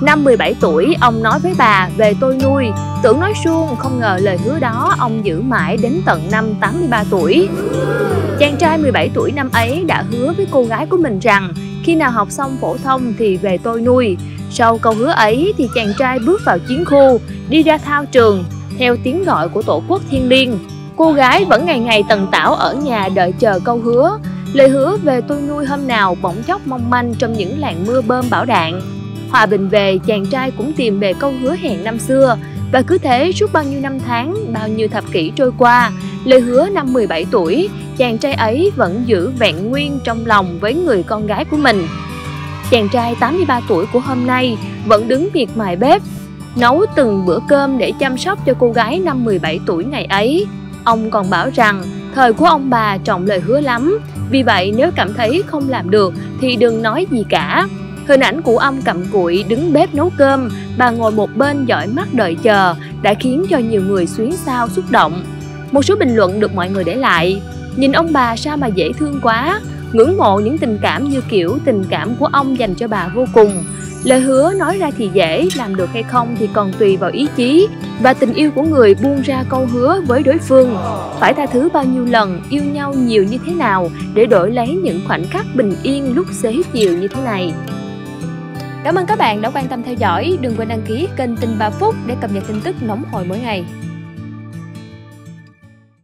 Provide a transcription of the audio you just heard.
Năm 17 tuổi, ông nói với bà về tôi nuôi, tưởng nói suông, không ngờ lời hứa đó ông giữ mãi đến tận năm 83 tuổi. Chàng trai 17 tuổi năm ấy đã hứa với cô gái của mình rằng khi nào học xong phổ thông thì về tôi nuôi. Sau câu hứa ấy thì chàng trai bước vào chiến khu, đi ra thao trường, theo tiếng gọi của tổ quốc thiên liêng. Cô gái vẫn ngày ngày tần tảo ở nhà đợi chờ câu hứa. Lời hứa về tôi nuôi hôm nào bỗng chốc mong manh trong những làn mưa bơm bão đạn. Hòa bình về, chàng trai cũng tìm về câu hứa hẹn năm xưa và cứ thế suốt bao nhiêu năm tháng, bao nhiêu thập kỷ trôi qua, lời hứa năm 17 tuổi, chàng trai ấy vẫn giữ vẹn nguyên trong lòng với người con gái của mình. Chàng trai 83 tuổi của hôm nay vẫn đứng miệt mài bếp, nấu từng bữa cơm để chăm sóc cho cô gái năm 17 tuổi ngày ấy. Ông còn bảo rằng thời của ông bà trọng lời hứa lắm, vì vậy nếu cảm thấy không làm được thì đừng nói gì cả. Hình ảnh của ông cầm cụi đứng bếp nấu cơm, bà ngồi một bên dõi mắt đợi chờ đã khiến cho nhiều người xuyến sao xúc động. Một số bình luận được mọi người để lại, nhìn ông bà sao mà dễ thương quá, ngưỡng mộ những tình cảm như kiểu tình cảm của ông dành cho bà vô cùng. Lời hứa nói ra thì dễ, làm được hay không thì còn tùy vào ý chí và tình yêu của người buông ra câu hứa với đối phương. Phải tha thứ bao nhiêu lần, yêu nhau nhiều như thế nào để đổi lấy những khoảnh khắc bình yên lúc xế chiều như thế này. Cảm ơn các bạn đã quan tâm theo dõi. Đừng quên đăng ký kênh Tin 3 Phút để cập nhật tin tức nóng hổi mỗi ngày.